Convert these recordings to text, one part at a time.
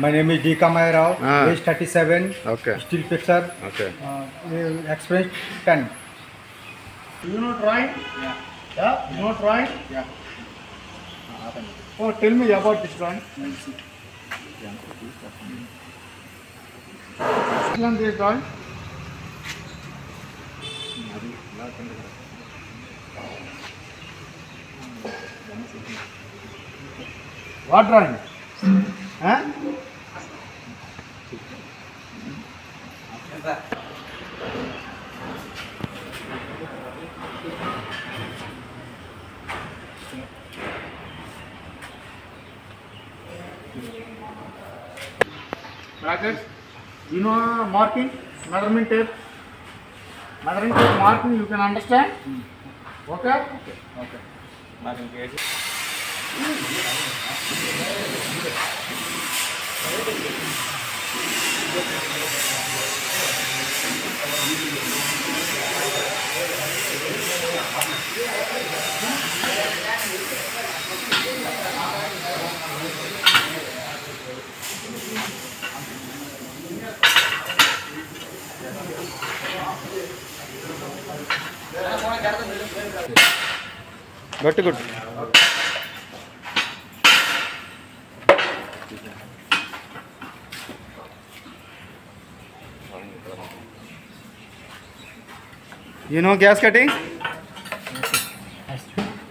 My name is D. Kamaiya Rao, ah. age 37, okay. steel picture. okay. uh, experience 10. You know drawing? Yeah. Yeah? You know drawing? Yeah. Oh, tell me about this drawing. Learn this drawing? What drawing? Huh? brackets you know marking measurement tape measuring tape marking you can understand mm. okay okay okay marking tape Know gas cutting?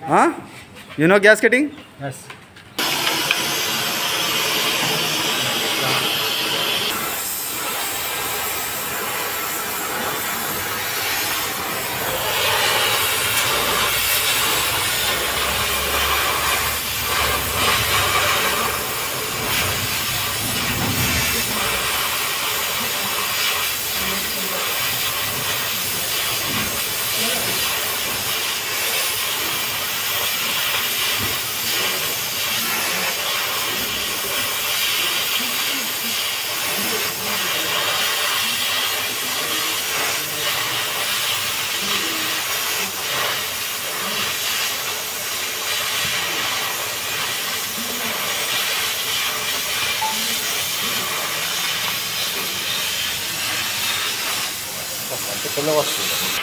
Huh? You know gas cutting? Yes. こんなわけするんだね。